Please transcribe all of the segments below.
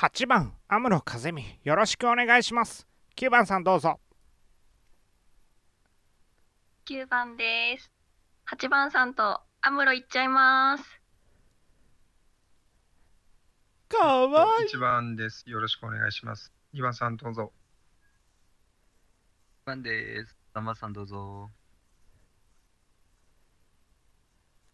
8番アムロ風見よろしくお願いします9番さんどうぞ9番です。8番さんとアムロ行っちゃいます。かわいい1番です。よろしくお願いします。2番さんどうぞ。番です。3番さんどうぞ。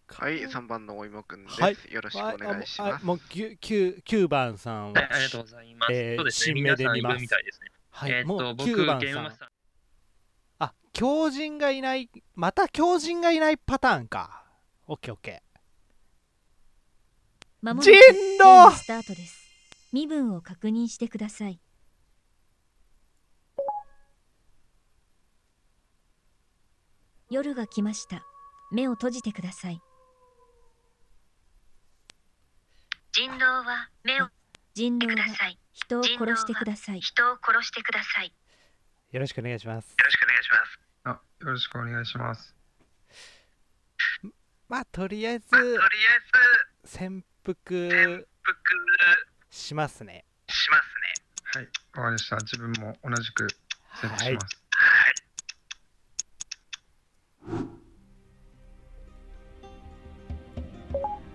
はい、3番のお芋くんです。はいよろしくお願いします。あもう 9, 9, 9番さんは、はい、ありがとうございます。えーそうですね、新名で見ます皆さんいるみたいですね。はい、えーもう僕、9番さん。あ強人がいないまた強人がいないパターンかオッケーオッケまもなく人狼スタートです。身分を確認してください。夜が来ました。目を閉じてください。人狼は目を人く狼はださい。人を殺してください。人を殺してください。よろしくお願いしますろしくお願いします。あ、よろしくお願いします。まあとりあえずとりあえ潜ず、伏服しますねしますね。はい、わかりました。自分も同じく潜伏します。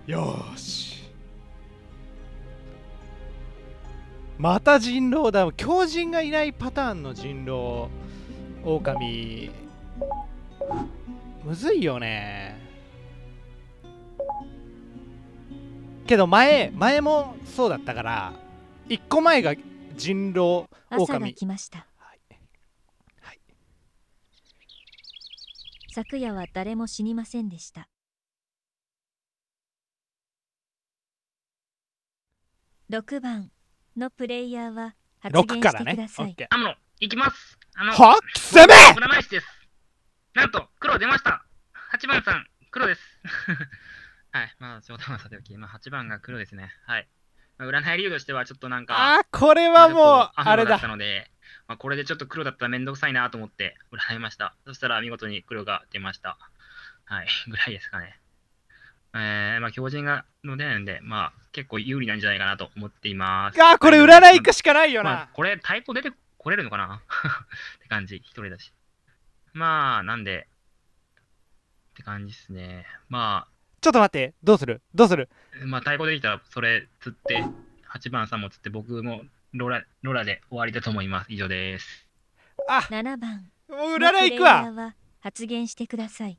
よーしまた人狼だ。強人がいないパターンの人狼。狼。むずいよね。けど前前もそうだったから1個前が人狼朝が狼来ました。はい。はい。昨夜は誰も死にませんでした。6番のプレイヤーは発言6かしてらねください。オッケーアムロ、行きます。あの、は攻め占い師です。なんと、黒出ました。8番さん、黒です。はい、まあ、冗談はさておき、まあ、8番が黒ですね。はい。まあ占い理由としては、ちょっとなんか、あーこれはもうあれだので、まあ、これでちょっと黒だったらめんどくさいなと思って占いました。そしたら見事に黒が出ました。はい、ぐらいですかね。えー、まあ、強靭がの出なんで、まあ、結構有利なんじゃないかなと思っています。あーこれ占い行くしかないよな、まあ、これ、太鼓出てこれるのかな？って感じ、一人だし。まあ、なんで、って感じですね。まちょっと待ってどうする？どうする？あ、まあ、太鼓できたら、それ釣って、8番さんも釣って、僕もロラロラで終わりだと思います。以上です。あ7番もうの占い行くわは発言してください。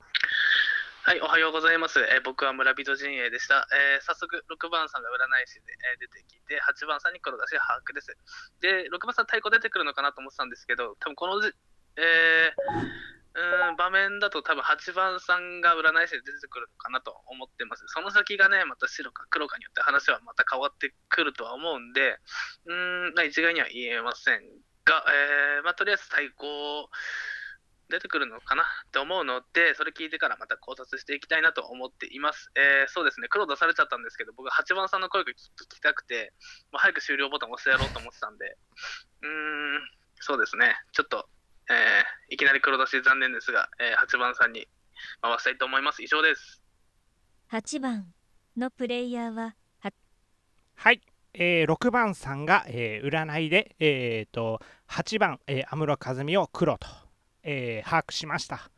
はい、おはようございます。えー僕は村人陣営でした。えー早速、6番さんが占い師で、えー出てきて、8番さんに黒出し把握です。で、6番さん太鼓出てくるのかなと思ってたんですけど、多分このじ、えうん場面だと多分8番さんが占い師で出てくるのかなと思ってます。その先がね、また白か黒かによって話はまた変わってくるとは思うんで、うん、一概には言えませんが、えまあとりあえず太鼓出てくるのかなって思うので、それ聞いてからまた考察していきたいなと思っています。えーそうですね、黒出されちゃったんですけど、僕は8番さんの声が聞きたくて、もう早く終了ボタン押してやろうと思ってたんで、うーん、そうですね、ちょっと、えーいきなり黒出し残念ですが、えー8番さんに回したいと思います。以上です。8番のプレイヤーははい、えー、6番さんが、えー占いで、えー、と8番、えー、安室和美を黒と、えー把握しました。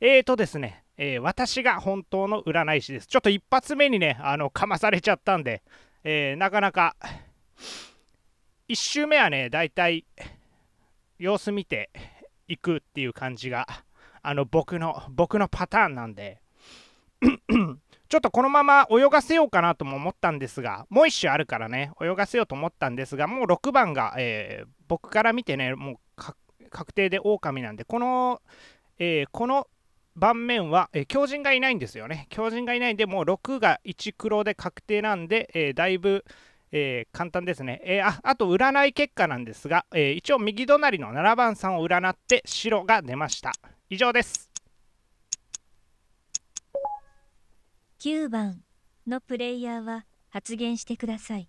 えーとですね、えー私が本当の占い師です。ちょっと一発目にね、あのかまされちゃったんで、えーなかなか1周目はね、だいたい様子見ていくっていう感じがあの僕の僕のパターンなんで。ちょっとこのまま泳がせようかなとも思ったんですが、もう一種あるからね、泳がせようと思ったんですが、もう6番が、えー僕から見てね、もう確定で狼なんで、この、えーこの盤面は、えー強人がいないんですよね。強人がいないんで、もう6が1黒で確定なんで、えーだいぶ、えー簡単ですね。えーああと、占い結果なんですが、えー一応右隣の7番さんを占って白が出ました。以上です。9番のプレイヤーは発言してください。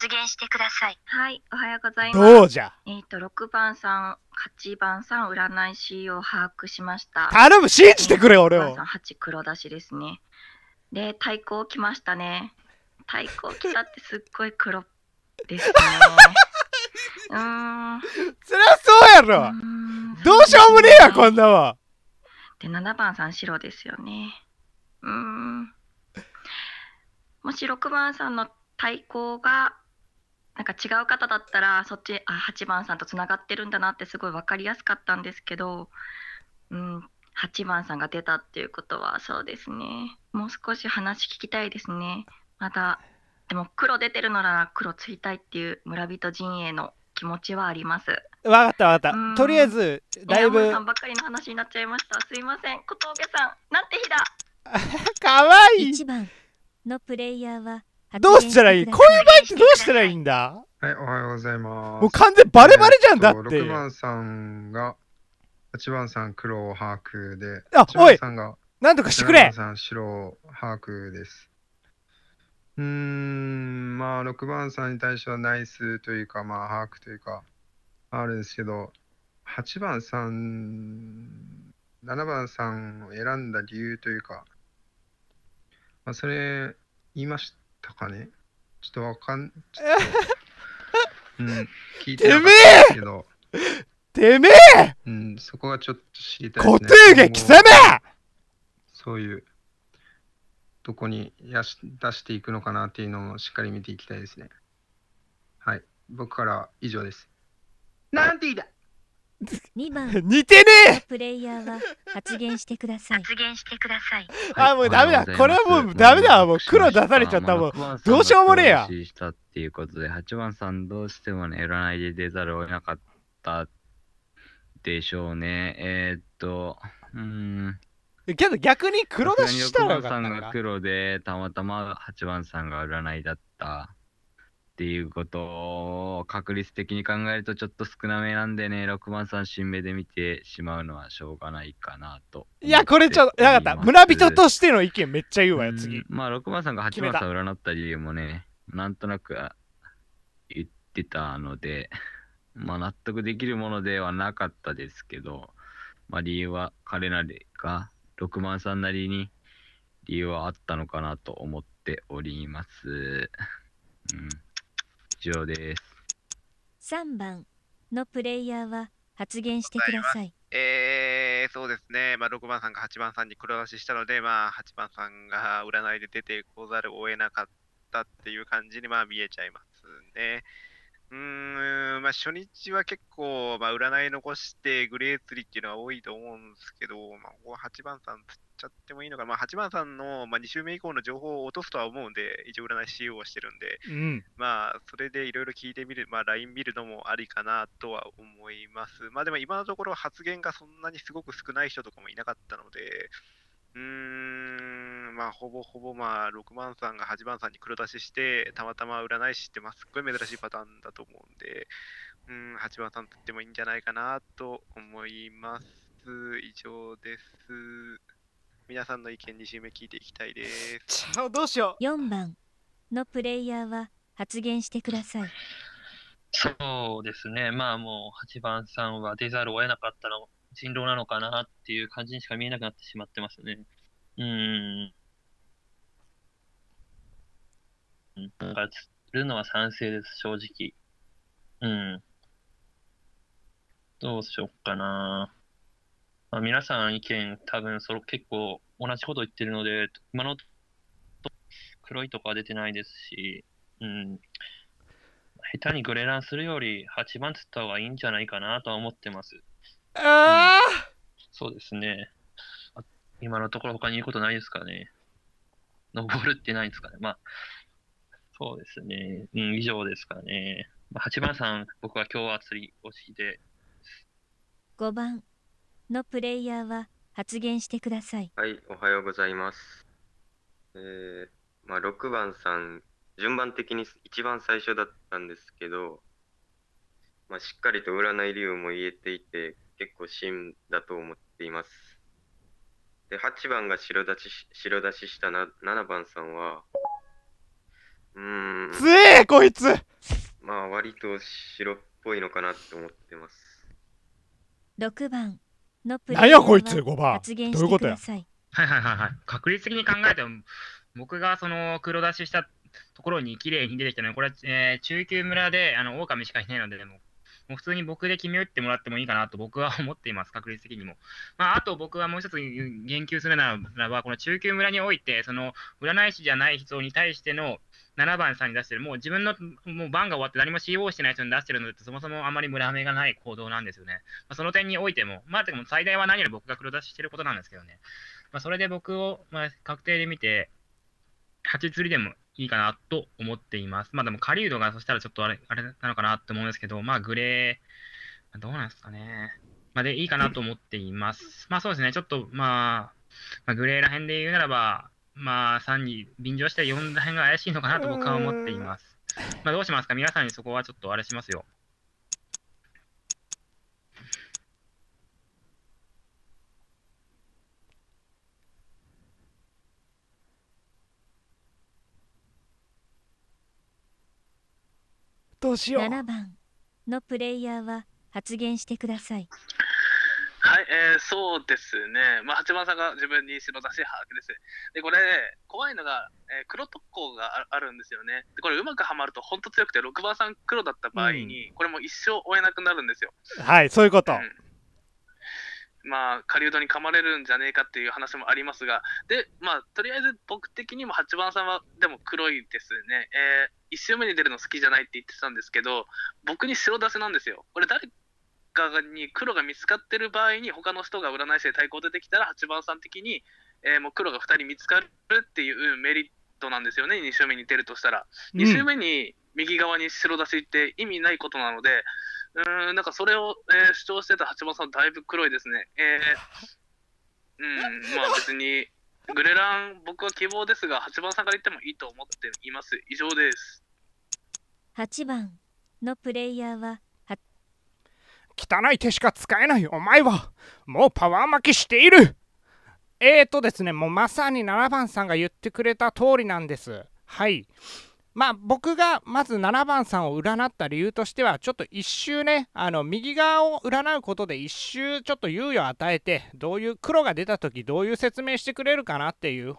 発言してください。はい、おはようございます。どうじゃ？えっ、と、6番さん、8番さん、占い師を把握しました。頼む信じてくれ俺6番をさん、8黒出しですね。で、太鼓来ましたね。太鼓来たってすっごい黒っですね。うーん。そりゃそうやろどうしようもねえやこんなもんで、7番さん白ですよね。うーん。もし6番さんの対抗が、なんか違う方だったら、そっち、あ、8番さんとつながってるんだなってすごい分かりやすかったんですけど、うん、8番さんが出たっていうことはそうですね。もう少し話聞きたいですね。また、でも黒出てるなら黒ついたいっていう村人陣営の気持ちはあります。わかったわかったとりあえずだいぶ山さんばっかりの話になっちゃいました。すいません。小峠さん、なんて日だ。かわいい1番のプレイヤーはどうしたらいい？こういう場合ってどうしたらいいんだ？はい、おはようございます。もう完全バレバレじゃんだって。6番さんが、8番さん黒を把握で、あ8番おい！さんが、なんとかしてくれ。7番さん白を把握で。す。うーん、まあ、6番さんに対してはナイスというか、まあ、把握というか、あるんですけど、8番さん、7番さんを選んだ理由というか、まあ、それ、言いましたかねちょっとわかん、ちょっと、うん、聞いてなかったけど、てめえうん、そこがちょっと知りたいです固ね。定劇攻めそういう、どこにやし出していくのかなっていうのもしっかり見ていきたいですね。はい。僕から以上です。なんていい？だ2番。似てねえ！プレイヤーは発言してください。発言してください。あもうダメだ。これはもうダメだもう黒出されちゃった。もんどうしようもねえや。したっていうことで、8番さんどうしてもね、占いで出ざるを得なかったでしょうね。えー、っと、うーん。けど逆に黒出ししたらよ6番さんが黒で、たまたま8番さんが占いだったっていうことを確率的に考えるとちょっと少なめなんでね、6番さん新目で見てしまうのはしょうがないかなと。いやこれちょっとやかった村人としての意見めっちゃ言うわよ次まあ6番さんが8決めた番さんを占った理由もね、なんとなくあ言ってたので、まあ納得できるものではなかったですけど、まあ理由は彼らが6番さんなりに理由はあったのかなと思っております。うん、以上です。3番のプレイヤーは発言してくださいえー、そうですね、まあ、6番さんが8番さんに黒出ししたので、まあ、8番さんが占いで出てこざるを得なかったっていう感じにまあ見えちゃいますね。うーん、まあ、初日は結構、まあ、占い残してグレー釣りっていうのは多いと思うんですけど、まあ、ここは8番さん釣っちゃってもいいのか、まあ、8番さんの、まあ、2週目以降の情報を落とすとは思うんで、一応占いしようをしてるんで、うんまあ、それでいろいろ聞いてみる、まあ、LINE 見るのもありかなとは思います。まあ、でも今のところ発言がそんなにすごく少ない人とかもいなかったので、うーん、まあ、ほぼほぼ、まあ、6番さんが8番さんに黒出しして、たまたま占い師って、まあ、すっごい珍しいパターンだと思うんで、うん、8番さんとってもいいんじゃないかなと思います。以上です。皆さんの意見2週目聞いていきたいです。ちゃどうしよ4番のプレイヤーは発言してくださいそうですね。まあもう8番さんは出ざるを得なかったの人狼なのかなっていう感じにしか見えなくなってしまってますね。うん。うんなんか、するのは賛成です、正直。うん。どうしよっかな。まあ、皆さん意見多分それ結構同じこと言ってるので、今のと黒いとこは出てないですし、うん。下手にグレランするより8番つった方がいいんじゃないかなとは思ってます。あそうですね。あ今のところ他に言うことないですかね。登るってないんですかね。まあ、そうですね。うん、以上ですかね。まあ、8番さん、僕は今日は釣り推しで、5番のプレイヤーは発言してくださいはい、おはようございます。えー、まあ、6番さん、順番的に一番最初だったんですけど、まあ、しっかりと占い理由も言えていて、結構真だと思っています。で、8番が白出し白出ししたな7番さんは、うーん、強えこいつまあ、割と白っぽいのかなって思ってます。6番のプレイヤー何やこいつ5は番発言しどういうことやはいはいはいはい。確率的に考えても、僕がその黒出ししたっところに綺麗に出てきたので、これは、えー中級村で、あの、狼しかいないので、もうもう普通に僕で決め打ってもらってもいいかなと僕は思っています、確率的にも。まあ、あと僕はもう一つ言及するならば、この中級村において、その占い師じゃない人に対しての7番さんに出してる、もう自分のもう番が終わって何も CO してない人に出してるのって、そもそもあまり村目がない行動なんですよね。まあ、その点においても、まあ、てかも最大は何より僕が黒出ししてることなんですけどね。まあ、それで僕を、まあ、確定で見て、8釣りでもいいかなと思っています。まあでも、狩人がそしたらちょっとあれあれなのかなって思うんですけど、まあグレー、どうなんですかね。まあでいいかなと思っています。まあそうですね、ちょっとまあ、まあ、グレーら辺で言うならば、まあ3に便乗して4ら辺が怪しいのかなと僕は思っています。まあどうしますか？皆さんにそこはちょっとあれしますよ。どうしよう。7番のプレイヤーは発言してください。はい、えー、そうですね。まあ、八番さんが自分に白出し把握です。で、これ、怖いのが、えー黒特攻がああるんですよね。で、これうまくはまると本当強くて、6番さん黒だった場合に、これもう一生追えなくなるんですよ。はい、そういうこと。まあ、狩人に噛まれるんじゃねえかっていう話もありますが、で、まあ、とりあえず僕的にも8番さんはでも黒いですね。えー、1周目に出るの好きじゃないって言ってたんですけど、僕に白出せなんですよ。これ誰かに黒が見つかってる場合に、他の人が占い師で対抗出てきたら、8番さん的に、えーもう黒が2人見つかるっていうメリットなんですよね、2周目に出るとしたら。うん2周目に右側に白出しって意味ないことなので、うーん、なんかそれを、えー主張してた八番さん、だいぶ黒いですね。えー、うん、まあ別に、グレラン、僕は希望ですが、八番さんから言ってもいいと思っています。以上です。8番のプレイヤーはは汚い手しか使えないお前はもうパワー負けしているえーとですねもうまさに7番さんが言ってくれた通りなんですはいまあ僕がまず7番さんを占った理由としてはちょっと一周ねあの右側を占うことで一周ちょっと猶予を与えてどういう黒が出た時どういう説明してくれるかなっていう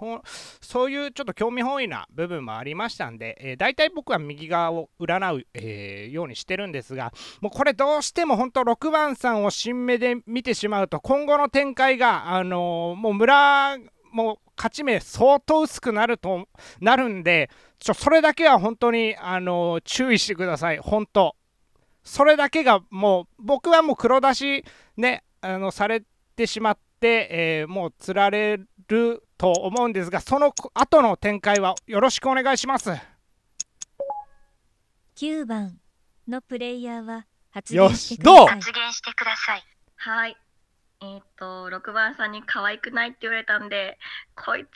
そういうちょっと興味本位な部分もありましたんで、えー、大体僕は右側を占う、えーようにしてるんですがもうこれどうしても本当6番さんを新目で見てしまうと今後の展開があのーもう村もう勝ち目相当薄くなるとなるんでちょそれだけは本当にあのー注意してください本当それだけがもう僕はもう黒出しねあのされてしまって、えーもうつられると思うんですがその後の展開はよろしくお願いします9番のプレイヤーは発よ言ししてどうください。発言してください。はい。えっ、と、6番さんに可愛くないって言われたんで、こいつ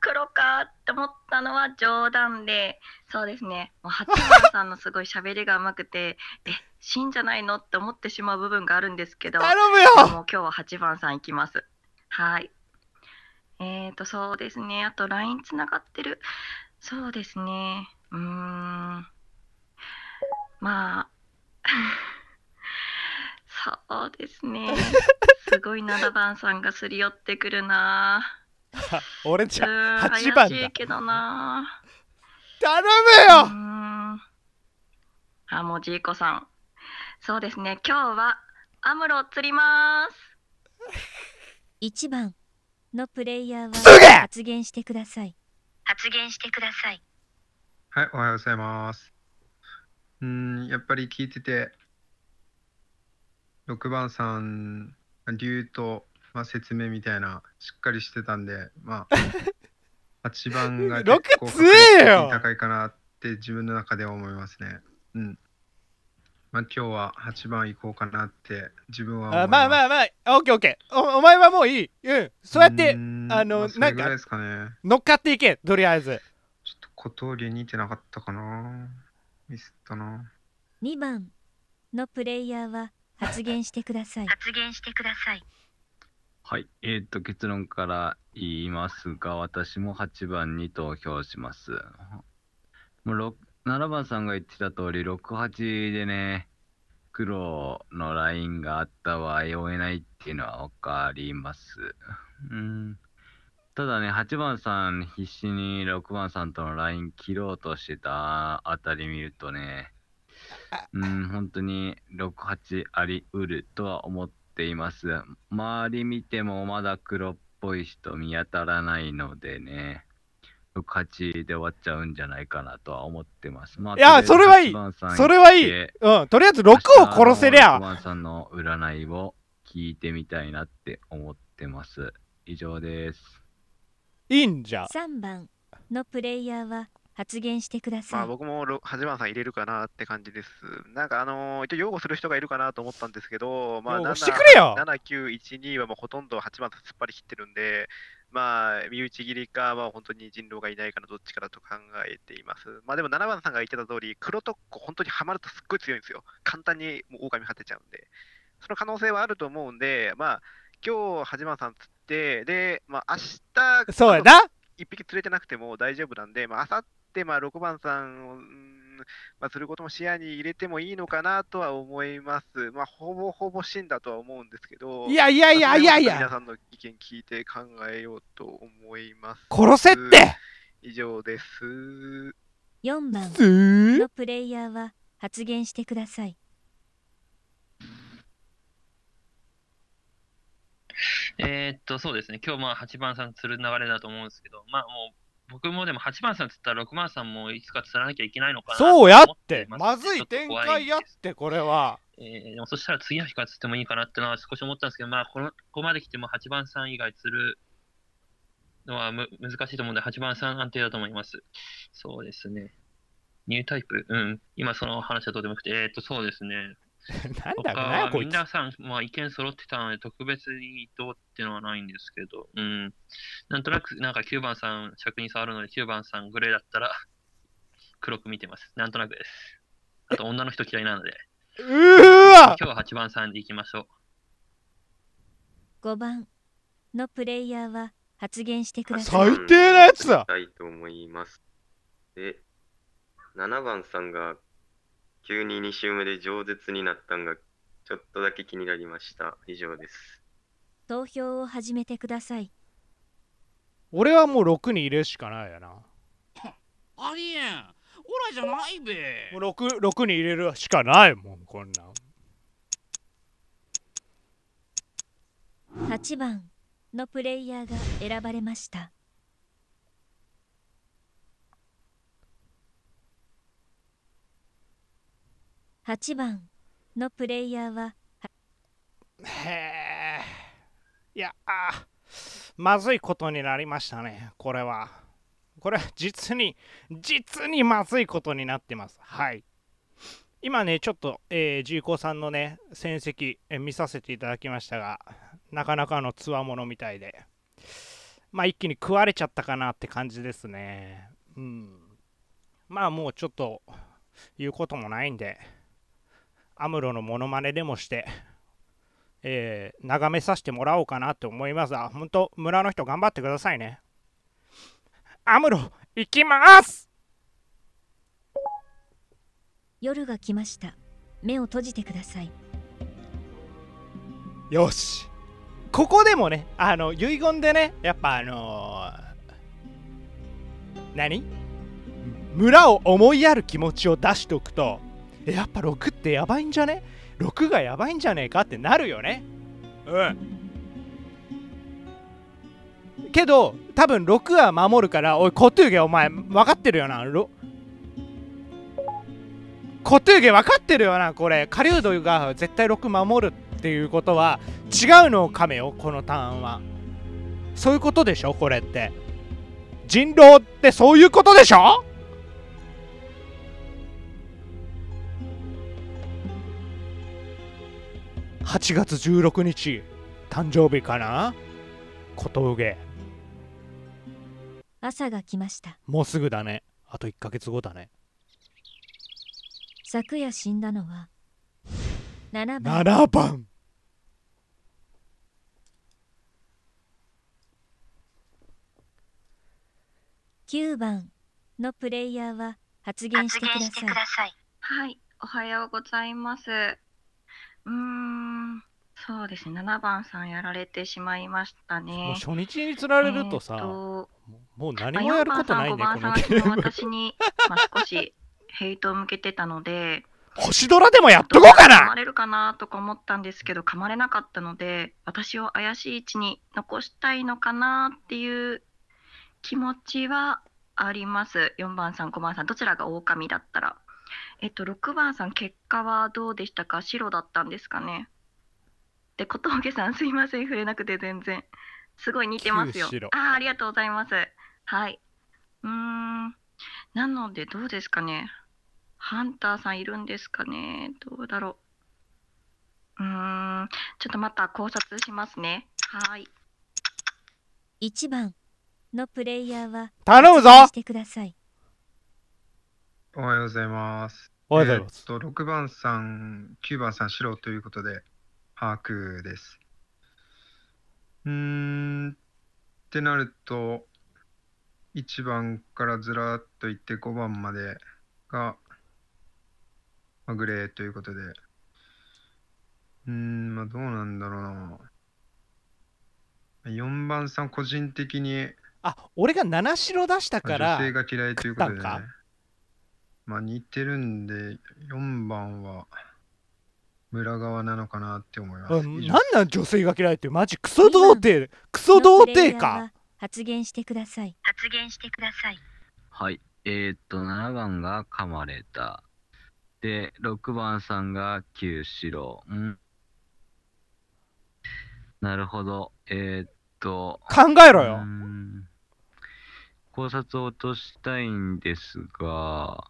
黒かって思ったのは冗談で、そうですね、もう8番さんのすごい喋りが上手くて、え、死んじゃないのって思ってしまう部分があるんですけど、頼むよでも今日は8番さんいきます。はい。えっ、と、そうですね、あと LINE つながってる。そうですね、うーん、まあ、そうですね。すごい7番さんがすり寄ってくるな。俺じゃうーん8怪番だしいけどな。頼むうよあ、もうジーコさん。そうですね。今日はアムロ釣ります。1番のプレイヤーは発言してください。発言してください。はい、おはようございます。うーん、やっぱり聞いてて、6番さん、理由と、まあ、説明みたいな、しっかりしてたんで、まあ、8番が結構高いかなって自分の中では思いますね。うん。まあ、今日は8番行こうかなって自分は思います。あまあまあまあオッケーオッケーおお前はもういいうんそうやってあの、まあそなんか。乗っかっていけとりあえず小峠似てなかったかな。ミスったな。2番のプレイヤーは発言してください。発言してください。はい。えっ、と、結論から言いますが、私も8番に投票します。もうろ7番さんが言ってた通り、6、8でね、黒のラインがあった場合、追えないっていうのは分かります。うん。ただね、8番さん必死に6番さんとのライン切ろうとしてたあたり見るとね、うん、本当に6、8ありうるとは思っています。周り見てもまだ黒っぽい人見当たらないのでね、6、8で終わっちゃうんじゃないかなとは思ってます。まあいや、それはいい。それはいい。うん、とりあえず6を殺せりゃ6。番さんの占いを聞いてみたいなって思ってます。以上です。いいんじゃ。3番のプレイヤーは発言してくだまさい。あ僕もろ8番さん入れるかなって感じです。なんかあのー一応擁護する人がいるかなと思ったんですけど、まあ擁護7してくれよ7、9、1、2はもうほとんど8番さん突っ張り切ってるんで、まあ身内切りか、まあ本当に人狼がいないかのどっちかだと考えています。まあでも7番さんが言ってた通り、黒とっこ本当にはまるとすっごい強いんですよ。簡単にもう狼勝てちゃうんで。その可能性はあると思うんで、まあ今日8番さん釣って、で、まあ明日、そうやな。一匹釣れてなくても大丈夫なんで、まあ明後日まあ6番さんを、うんまあ、することも視野に入れてもいいのかなとは思います。まあ、ほぼほぼ死んだとは思うんですけど、いやいやいやまあいやいや皆さんの意見聞いて考えようと思います。殺せって以上です。4番のプレイヤーは発言してください。えーっと、そうですね。今日まあ8番さん釣る流れだと思うんですけど、まあもう僕もでも8番さん釣ったら6番さんもいつか釣らなきゃいけないのかなそうやって。ままずい展開やって、これは。えーでもそしたら次の日から釣ってもいいかなってのは少し思ったんですけど、まあこのここまで来ても8番さん以外釣るのはむ難しいと思うんで、8番さん安定だと思います。そうですね。ニュータイプ？うん。今その話はどうでもよくて、えーっと、そうですね。なんだ他なんやこいつ。皆さん、まあ、意見揃ってたので、特別にどうっていうのはないんですけど、うん。なんとなく、なんか9番さん、尺に触るので、9番さんグレーだったら、黒く見てます。なんとなくです。あと、女の人嫌いなので、うーわ今日は8番さんでいきましょう。5番のプレイヤーは発言してください。最低なやつだしたいと思います。で、7番さんが急に2周目で饒舌になったんがちょっとだけ気になりました。以上です。投票を始めてください。俺はもう6に入れるしかないよな。ありえん。オラじゃないべ。もう 6, 6に入れるしかないもん、こんなん。8番のプレイヤーが選ばれました。8番のプレイヤーは？へえ。いや、あまずいことになりましたね、これは。これは実に、実にまずいことになってます。はい。今ね、ちょっと、えー、ジーコさんのね、戦績、えー見させていただきましたが、なかなかのつわものみたいで、まあ一気に食われちゃったかなって感じですね。うん。まあもうちょっと言うこともないんで、アムロのモノマネでもして、えー眺めさせてもらおうかなって思います。あ、本当村の人頑張ってくださいね。アムロ、行きます夜が来ました。目を閉じてください。よしここでもね、あの、遺言でね、やっぱあのー何？村を思いやる気持ちを出しておくと、えやっぱ6ってやばいんじゃね ?6 がやばいんじゃねえかってなるよね。うん。けど、多分6は守るから、おい、コトゥーゲお前、分かってるよな？ろコトゥーゲ分かってるよな、これ。狩人が絶対6守るっていうことは、違うのを噛めよ、このターンは。そういうことでしょ、これって。人狼ってそういうことでしょ？8月16日誕生日かな？小峠朝が来ました。もうすぐだねあと1ヶ月後だね昨夜死んだのは7番7番9番のプレイヤーは発言してください。さい。はい、おはようございます。うーん、そうですね、7番さんやられてしまいましたもうね。初日に釣られるとさ、えーっともう何まあもやることないね、4こ番さん、5番さんは昨日のゲーム。私に、まあ、少しヘイトを向けてたので、星ドラでもやっとこうか噛まなれるかなとか思ったんですけど、噛まれなかったので、私を怪しい位置に残したいのかなっていう気持ちはあります。4番さん、5番さん、どちらが狼だったら。えっと、6番さん、結果はどうでしたか？白だったんですかね？で、小峠さん、すいません、触れなくて全然。すごい似てますよ。あーありがとうございます。はい。うーん。なので、どうですかね？ハンターさんいるんですかね？どうだろう。うーん。ちょっとまた考察しますね。はい。1番のプレイヤーは頼むぞしてください。おはようございます。おはようございますえーっと、6番さん、9番さん、白ということで、把握です。うーん、ってなると、1番からずらっといって5番までが、まあ、グレーということで、うーん、まあどうなんだろうな。4番さん、個人的に、あ、俺が7白出したから、女性が嫌いということでね。まあ似てるんで、4番は村側なのかなって思います。あなんなん女性が嫌いってマジクソ童貞クソ童貞か発言してください。発言してください。はい。えー、っと、7番が噛まれた。で、6番さんが旧白。うん。なるほど。えー、っと。考えろよ考察を落としたいんですが、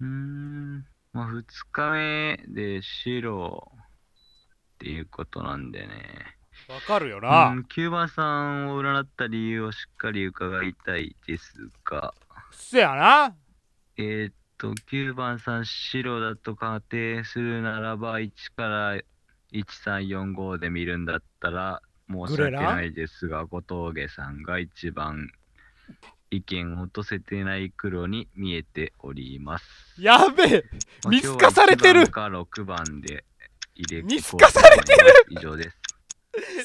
うーん、まあ、2日目で白っていうことなんでね。わかるような。ん、9番さんを占った理由をしっかり伺いたいですが、せやな。えーっと、9番さん白だと仮定するならば、1から1345で見るんだったら、申し訳ないですが、小峠さんが一番意見を落とせてない黒に見えております。やべえまあ見透かされてる今日は1番か6番で入れ見透かされてる以上です。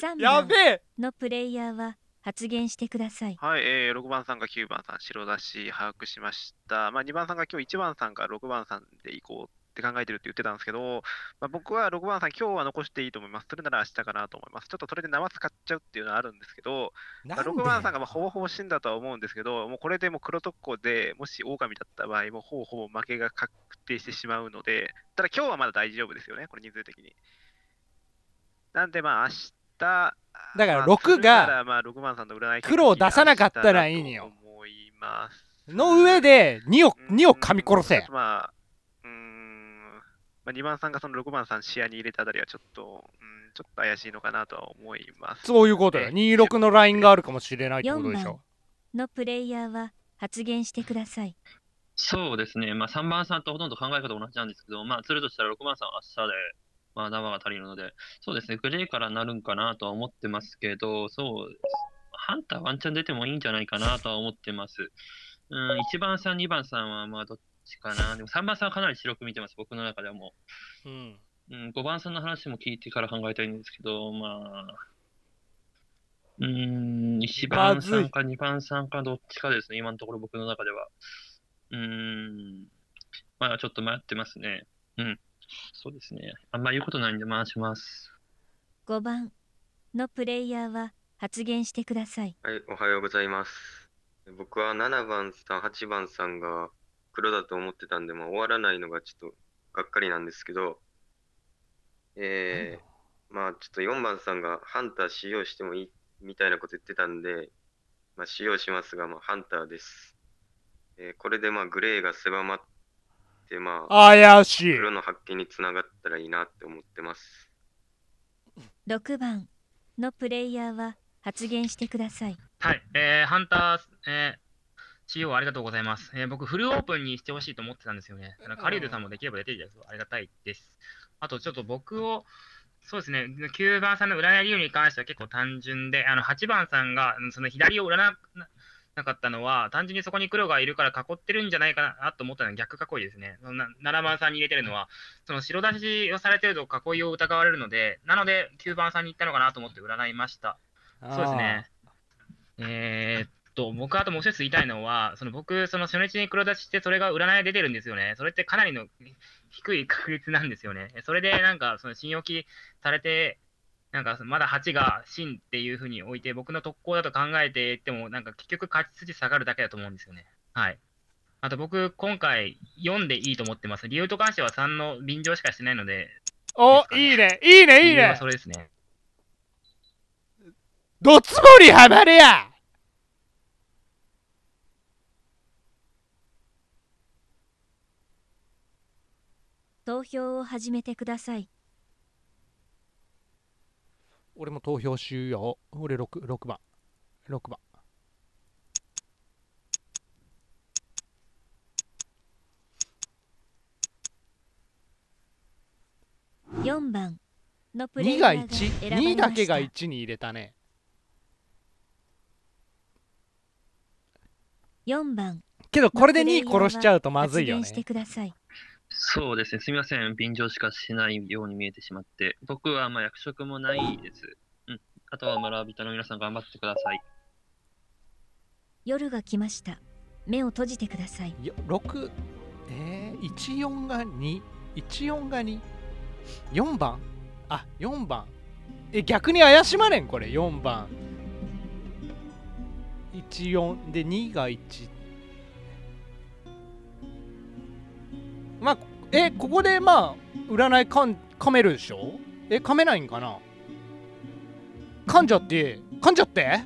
3番やべえのプレイヤーは発言してください。はい、えー、6番さんが9番さん、白だし、把握しました。まあ、2番さんが今日1番さんか6番さんで行こうって考えてるって言ってたんですけど、まあ、僕は6番さん、今日は残していいと思います。それなら明日かなと思います。ちょっとそれで縄使っちゃうっていうのはあるんですけど、まあなんで6番さんがまあほぼほぼ死んだとは思うんですけど、もうこれでもう黒特攻でもし狼だった場合、もうほぼほぼ負けが確定してしまうので、ただ今日はまだ大丈夫ですよね、これ人数的に。なんでまあ明日、だだから6がまあ6番さんの占い黒を出さなかったらいいんよ。思います。の上で2を、2を噛み殺せ。まあ、まあ、2番さんがその6番さん視野に入れたあたりはちょっと、うん、ちょっと怪しいのかなとは思います。そういうことよ。26のラインがあるかもしれないってこと4番でしょ。のプレイヤーは発言してください。そうですね、まあ、3番さんとほとんど考え方同じなんですけど、まあ、釣るとしたら6番さんは明日で、まあ、生が足りるので、そうですね、グレーからなるんかなとは思ってますけど、そうです、ハンターワンチャン出てもいいんじゃないかなとは思ってます。うん、1番さん、2番さんはまあどっちかな。でも3番さんはかなり白く見てます、僕の中ではもうん。う。うん、5番さんの話も聞いてから考えたいんですけど、まあ、うーん、1番さんか2番さんかどっちかですね、今のところ僕の中では。うーん、まあちょっと迷ってますね。うん、そうですね。あんま言うことないんで回します。5番のプレイヤーは発言してください。はい、おはようございます。僕は7番さん、8番さんが黒だと思ってたんで、まあ、終わらないのがちょっとがっかりなんですけど、えー、まあちょっと4番さんがハンター使用してもいいみたいなこと言ってたんで、まあ、使用しますが、まあ、ハンターです。えーこれでまあグレーが狭まって、まあ、怪しい黒の発見につながったらいいなって思ってます。6番のプレイヤーは発言してください。はい、えー、ハンター、えー、CO ありがとうございます。えー、僕、フルオープンにしてほしいと思ってたんですよね。カリウドさんもできれば出ていただくとありがたいです。あと、ちょっと僕を、そうですね、9番さんの占い理由に関しては結構単純で、あの8番さんがうんその左を占ななかったのは、単純にそこに黒がいるから囲ってるんじゃないかなと思ったのは逆囲いですね。そんな7番さんに入れてるのは、その白出しをされてると囲いを疑われるので、なので9番さんに行ったのかなと思って占いました。そうですね。えーっと、僕あともう一つ言いたいのは、その僕、その初日に黒出しして、それが占い出てるんですよね。それってかなりの低い確率なんですよね。それでなんか、その信用きされて、なんかまだ8が真っていうふうに置いて、僕の特攻だと考えていっても、なんか結局勝ち筋下がるだけだと思うんですよね。はい。あと僕、今回4でいいと思ってます。理由と関しては3の便乗しかしてないので、お、いいね、いいね、いいね。それですね。どつもりはまれや投票を始めてください。俺も投票しよう。俺 6, 6番。6番。4番のプレイ2がヤーが1、選ばれ2だけがました1に入れたね。4番けどこれで2のプレイヤーは殺しちゃうとまずいよねしてください。そうですね、すみません、便乗しかしないように見えてしまって、僕はまあ役職もないです。うん。あとは村人の皆さん頑張ってください。夜が来ました。目を閉じてください。よ6、えー、14が2、14が2、4番あ、4番。え、逆に怪しまれん？これ、4番。14で2が1。まあ、え、ここでまあ、占いかん噛めるでしょ？え、噛めないんかな？噛んじゃって、噛んじゃって？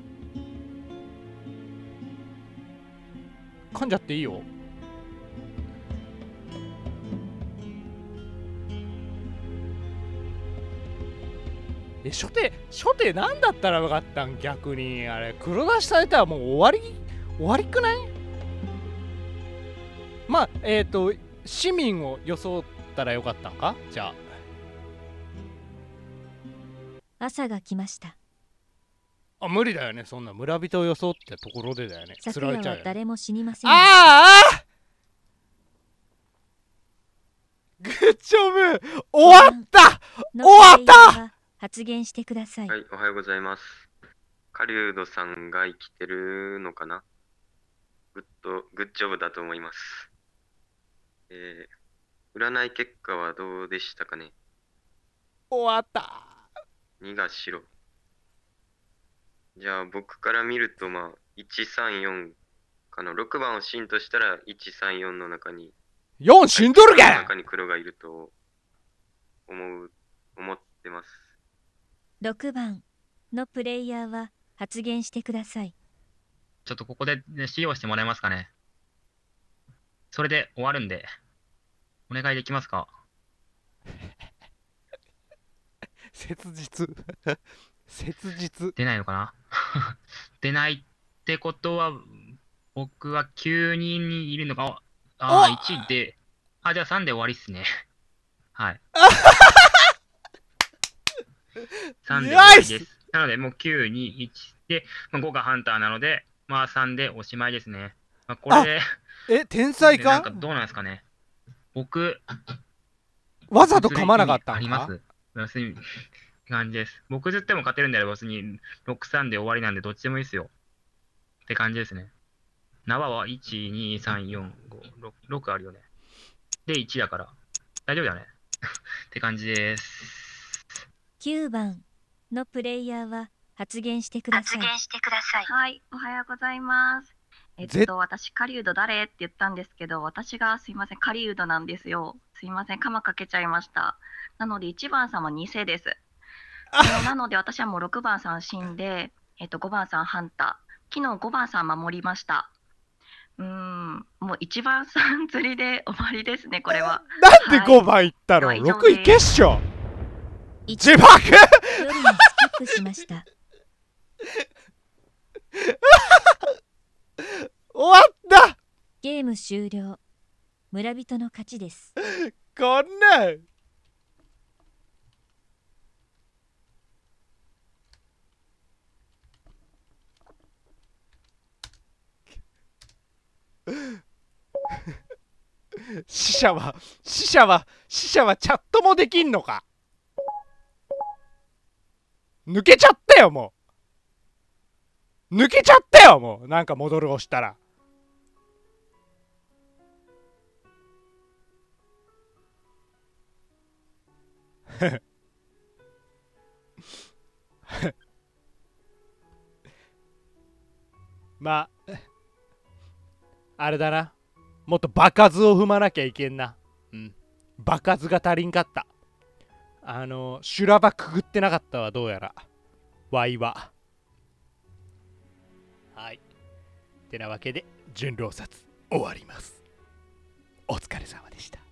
噛んじゃっていいよ。え、初手、初手何だったらよかったん？逆に。あれ、黒出しされたらもう終わり、終わりくない？まあ、えっ、ー、と、市民を装ったらよかったんか？じゃあ。朝が来ました。あ、無理だよね。そんな村人を装ってところでだよね。昨夜釣られちゃうよね。は誰も死にませんあ。あグッジョブ終わったの終わった発言してください。はい、おはようございます。狩人さんが生きてるのかな？グッド、グッジョブだと思います。えー、占い結果はどうでしたかね？終わった。?2 が白。じゃあ僕から見るとまあ、134かな。6番を真としたら134の中に、4死んどるのが中に黒がいると思う、思ってます。6番のプレイヤーは発言してください。ちょっとここで、ね、使用してもらえますかね。それで終わるんで、お願いできますか？切実。切実。出ないのかな？出ないってことは、僕は9人にいるのか、ああ、1で、あ、じゃあ3で終わりっすね。はい。3で終わりです。なので、もう9、2、1で、まあ、5がハンターなので、まあ3でおしまいですね。まあ、これで、え、天才かでなんかどうなんですかね。僕、わざと噛まなかったんか？あります。別に、感じです。僕ずっても勝てるんであれば別に6-3で終わりなんでどっちでもいいですよ。って感じですね。縄は1、2、3、4、5、6、6あるよね。で、1だから。大丈夫だね。って感じです。9番のプレイヤーは発言してください。してください。はい、おはようございます。えっぜと、私、狩人誰？って言ったんですけど、私がすいません、狩人なんですよ。すいません、鎌かけちゃいました。なので、1番さんは偽です。えーなので、私はもう6番さん死んで、えっと、5番さんハンター。昨日5番さん守りました。うーん、もう1番さん釣りで終わりですね、これは。なんで5番いったの、はい ?6 いけっしょ一自爆夜にスキップしました。終わったゲーム終了。村人の勝ちです。こんなん死者は死者は死者はチャットもできんのか抜けちゃったよもう抜けちゃったよもう。なんか戻る押したら。まああれだな。もっと場数を踏まなきゃいけんな。うん。場数が足りんかった。あの修羅場くぐってなかったわどうやら。ワイは。はい。てなわけで純労察終わります。お疲れ様でした。